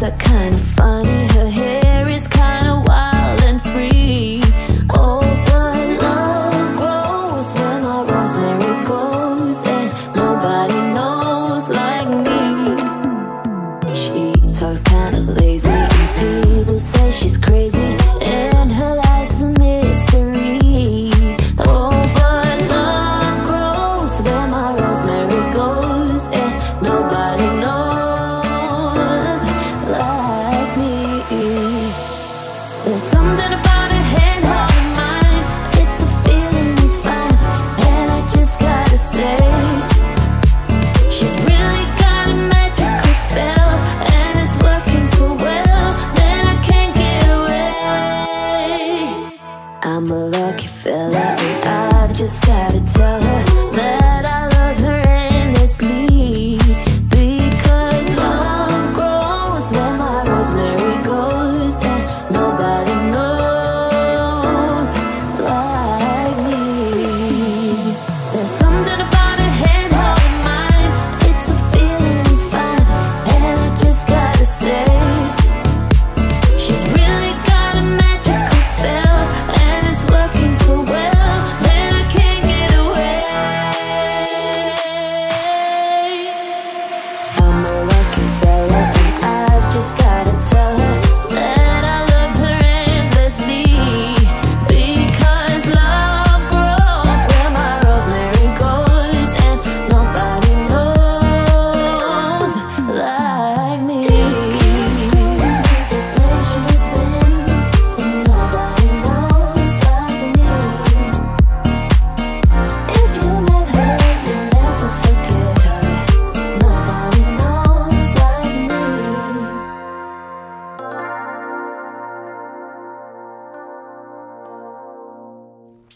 that kind of funny I'm a lucky fella. I've just gotta tell her.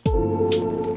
うん。